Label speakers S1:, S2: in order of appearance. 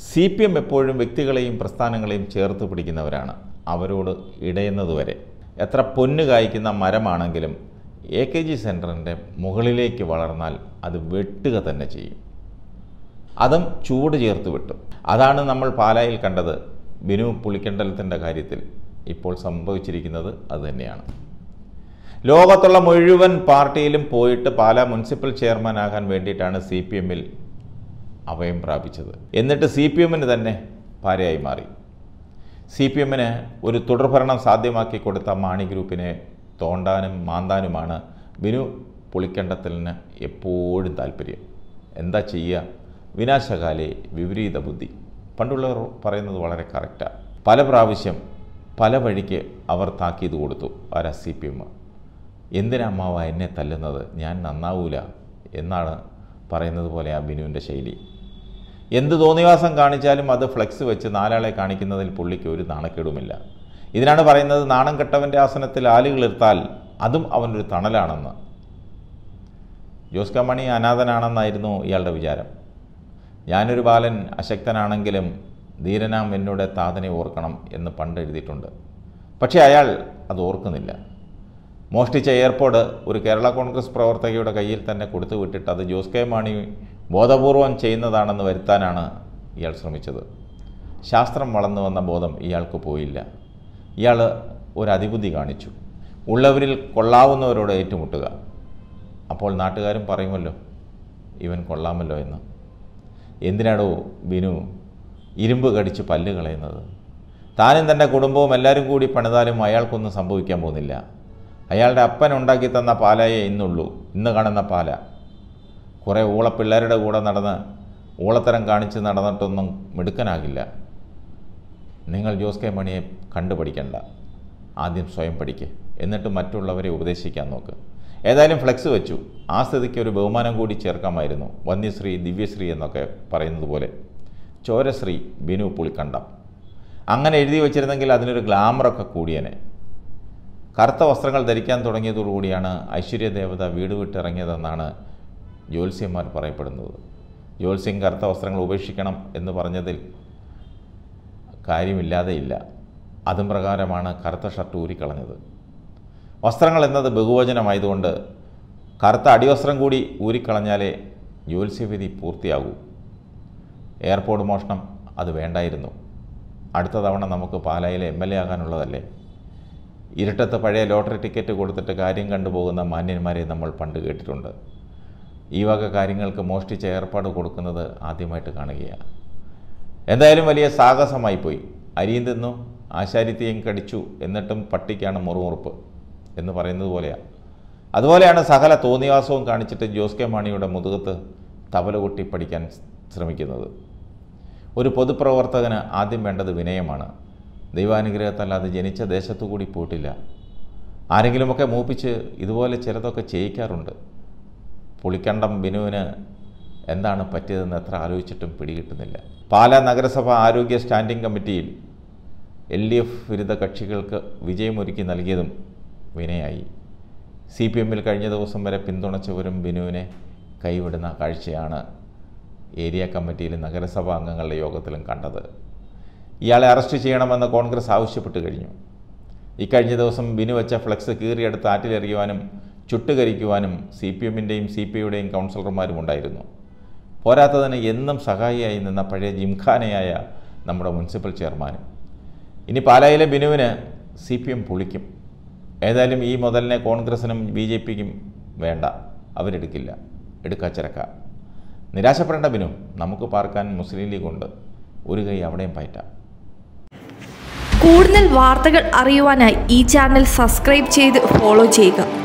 S1: C P M എപ്പോഴും വ്യക്തികളെയും പ്രസ്ഥാനങ്ങളെയും ചേർത്ത് പിടിക്കുന്നവരാണ്. അവരോട് ഇടയുന്നതുവരെ. എത്ര പൊന്നു കായ്ക്കുന്ന മരമാണെങ്കിലും എ കെ ജി സെന്ററിന്റെ മുകളിലേക്ക് വളർന്നാൽ അത് വെട്ടുക തന്നെ ചെയ്യും. അതും ചൂട് ചേർത്ത് വിട്ടു. അതാണ് നമ്മൾ പാലായിൽ കണ്ടത്. ബിനു പുളിക്കണ്ടലത്തിന്റെ കാര്യത്തിൽ. ഇപ്പോൾ സംഭവിച്ചിരിക്കുന്നത് അതുതന്നെയാണ് ലോകത്തുള്ള മുഴുവൻ പാർട്ടിയിലും പോയിട്ട് പാലാ മുനിസിപ്പൽ ചെയർമാനാകാൻ വേണ്ടിയിട്ടാണ് സി പി എമ്മിൽ അഭയം പ്രാപിച്ചത്. എന്നിട്ട് സി പി എമ്മിന് തന്നെ ഭാര്യയായി മാറി. സി പി എമ്മിന് ഒരു തുടർഭരണം സാധ്യമാക്കി കൊടുത്ത മാണി ഗ്രൂപ്പിനെ തോണ്ടാനും മാന്താനുമാണ് ബിനു പുളിക്കണ്ടത്തലിന് എപ്പോഴും താല്പര്യം. എന്താ ചെയ്യുക വിനാശകാലേ വിപരീത ബുദ്ധി. പണ്ടുള്ളവർ പറയുന്നത് വളരെ കറക്റ്റാണ് പല പ്രാവശ്യം പല വഴിക്ക് അവർ താക്കീത് കൊടുത്തു ആരാ സി പി എം. എന്തിനാ അമ്മാവ എന്നെ തല്ലുന്നത്? ഞാൻ നന്നാവൂല എന്നാണ് പറയുന്നത് പോലെ ആ ബിനുവിന്റെ ശൈലി. എന്ത് തോന്നിവാസം കാണിച്ചാലും അത് ഫ്ലെക്സ് വെച്ച് നാലാളെ കാണിക്കുന്നതിൽ പുള്ളിക്ക് ഒരു നാണക്കേടുമില്ല. ഇതിനാണ് പറയുന്നത് നാണം കെട്ടവന്റെ ആസനത്തിൽ ആലുകളിർത്താൽ അതും അവനൊരു തണലാണെന്ന്. ജോസ് മണി അനാഥനാണെന്നായിരുന്നു ഇയാളുടെ വിചാരം. ഞാനൊരു ബാലൻ അശക്തനാണെങ്കിലും ധീരനാം എന്നോട് താതനെ ഓർക്കണം എന്ന് പണ്ട് എഴുതിയിട്ടുണ്ട്. പക്ഷേ അയാൾ അത് ഓർക്കുന്നില്ല. മോഷ്ടിച്ച എയർപോർട്ട് ഒരു കേരള കോൺഗ്രസ് പ്രവർത്തകയുടെ കയ്യിൽ തന്നെ കൊടുത്തു വിട്ടിട്ട് അത് ജോസ് കെ മാണി ബോധപൂർവം ചെയ്യുന്നതാണെന്ന് വരുത്താനാണ് ഇയാൾ ശ്രമിച്ചത്. ശാസ്ത്രം വളർന്നു വന്ന ബോധം ഇയാൾക്ക് പോയില്ല. ഇയാൾ ഒരു അതിബുദ്ധി കാണിച്ചു. ഉള്ളവരിൽ കൊള്ളാവുന്നവരോട് ഏറ്റുമുട്ടുക. അപ്പോൾ നാട്ടുകാരും പറയുമല്ലോ ഇവൻ കൊള്ളാമല്ലോ എന്ന്. എന്തിനാടോ ബിനു? ഇരുമ്പ് കടിച്ച് പല്ല് കളയുന്നത്. താനും തന്റെ കുടുംബവും എല്ലാവരും കൂടി പണിതാലും അയാൾക്കൊന്നും സംഭവിക്കാൻ പോകുന്നില്ല. അയാളുടെ അപ്പൻ ഉണ്ടാക്കി തന്ന പാലയെ ഇന്നുള്ളൂ ഇന്ന് കാണുന്ന പാല. കുറേ ഊളപ്പിള്ളേരുടെ കൂടെ നടന്ന് ഊളത്തരം കാണിച്ച് നടന്നിട്ടൊന്നും മിടുക്കനാകില്ല. നിങ്ങൾ ജോസ് കെ മണിയെ കണ്ടുപഠിക്കണ്ട. ആദ്യം സ്വയം പഠിക്കുക എന്നിട്ട് മറ്റുള്ളവരെ ഉപദേശിക്കാൻ നോക്ക്. ഏതായാലും ഫ്ലെക്സ് വെച്ചു. ആ സ്ഥിതിക്ക് ഒരു ബഹുമാനം കൂടി ചേർക്കാമായിരുന്നു. വന്യശ്രീ ദിവ്യശ്രീ എന്നൊക്കെ പറയുന്നത് പോലെ. ചോരശ്രീ ബിനു പുളിക്കണ്ടം. അങ്ങനെ എഴുതി വച്ചിരുന്നെങ്കിൽ അതിനൊരു ഗ്ലാമറൊക്കെ കൂടിയനെ. കറുത്ത വസ്ത്രങ്ങൾ ധരിക്കാൻ തുടങ്ങിയതോടുകൂടിയാണ് ഐശ്വര്യ ദേവത വീട് വിട്ടിറങ്ങിയതെന്നാണ് ജ്യോത്സ്യന്മാർ പറയപ്പെടുന്നത്. ജ്യോത്സ്യം കറുത്ത വസ്ത്രങ്ങൾ ഉപേക്ഷിക്കണം എന്ന് പറഞ്ഞതിൽ കാര്യമില്ലാതെയില്ല. അതും പ്രകാരമാണ് കറുത്ത ഷർട്ട് ഊരിക്കളഞ്ഞത്. വസ്ത്രങ്ങൾ എന്നത് ബഹുവചനമായതുകൊണ്ട് കറുത്ത അടിവസ്ത്രം കൂടി ഊരിക്കളഞ്ഞാലേ ജ്യോത്സ്യവിധി പൂർത്തിയാകൂ. എയർപോർട്ട് മോഷണം അത് വേണ്ടായിരുന്നു. അടുത്ത തവണ നമുക്ക് പാലായിലെ എം എൽ എ ആകാനുള്ളതല്ലേ? ഇരുട്ടത്ത് പഴയ ലോട്ടറി ടിക്കറ്റ് കൊടുത്തിട്ട് കാര്യം കണ്ടുപോകുന്ന മാന്യന്മാരെ നമ്മൾ പണ്ട് കേട്ടിട്ടുണ്ട്. ഈ വക കാര്യങ്ങൾക്ക് മോഷ്ടിച്ച ഏർപ്പാട് കൊടുക്കുന്നത് ആദ്യമായിട്ട് കാണുകയാണ്. എന്തായാലും വലിയ സാഹസമായി പോയി. അരിയും തിന്നു ആശാരിത്തെയും കടിച്ചു എന്നിട്ടും പട്ടിക്കാണ് മുറുമുറുപ്പ് എന്ന് പറയുന്നത് പോലെയാണ് അതുപോലെയാണ് സകല തോന്നിവാസവും കാണിച്ചിട്ട് ജോസ് കെ മാണിയുടെ മുതുകത്ത് തബല കൊട്ടി പഠിക്കാൻ ശ്രമിക്കുന്നത്. ഒരു പൊതുപ്രവർത്തകന് ആദ്യം വേണ്ടത് വിനയമാണ്. ദൈവാനുഗ്രഹത്തല്ലാതെ ജനിച്ച ദേശത്തു കൂടി പോയിട്ടില്ല. ആരെങ്കിലുമൊക്കെ മൂപ്പിച്ച് ഇതുപോലെ ചിലതൊക്കെ ചെയ്യിക്കാറുണ്ട്. പുളിക്കണ്ടം ബിനുവിന് എന്താണ് പറ്റിയതെന്ന് എത്ര ആലോചിച്ചിട്ടും പിടികിട്ടുന്നില്ല. പാലാ നഗരസഭ ആരോഗ്യ സ്റ്റാൻഡിംഗ് കമ്മിറ്റിയിൽ എൽ ഡി എഫ് വിരുദ്ധ കക്ഷികൾക്ക് വിജയമൊരുക്കി നൽകിയതും വിനയായി. സി പി എമ്മിൽ കഴിഞ്ഞ ദിവസം വരെ പിന്തുണച്ചവരും ബിനുവിനെ കൈവിടുന്ന കാഴ്ചയാണ് ഏരിയ കമ്മിറ്റിയിലും നഗരസഭാ അംഗങ്ങളുടെ യോഗത്തിലും കണ്ടത്. ഇയാളെ അറസ്റ്റ് ചെയ്യണമെന്ന് കോൺഗ്രസ് ആവശ്യപ്പെട്ട് കഴിഞ്ഞു. ഇക്കഴിഞ്ഞ ദിവസം ബിനു വെച്ച ഫ്ലക്സ് കീറിയെടുത്ത് ആറ്റിലെറിയുവാനും ചുട്ടുകരിക്കുവാനും സി പി എമ്മിന്റെയും സി പി ഐയുടെയും കൗൺസിലർമാരും ഉണ്ടായിരുന്നു. പോരാത്തതിന് എന്നും സഹായിയായി നിന്ന പഴയ ജിംഖാനയായ നമ്മുടെ മുനിസിപ്പൽ ചെയർമാനും. ഇനി പാലായിലെ ബിനുവിന് സി പി എം പൊളിക്കും. ഏതായാലും ഈ മുതലിനെ കോൺഗ്രസിനും ബി ജെ പിക്കും വേണ്ട. അവരെടുക്കില്ല. എടുക്ക ചിരക്ക. നിരാശപ്പെടേണ്ട ബിനു നമുക്ക് പാർക്കാൻ മുസ്ലിം ലീഗ് ഉണ്ട്. ഒരു കൈ അവിടെയും പയറ്റാം.
S2: കൂടുതൽ വാർത്തകൾ അറിയുവാനായി ഈ ചാനൽ സബ്സ്ക്രൈബ് ചെയ്ത് ഫോളോ ചെയ്യുക.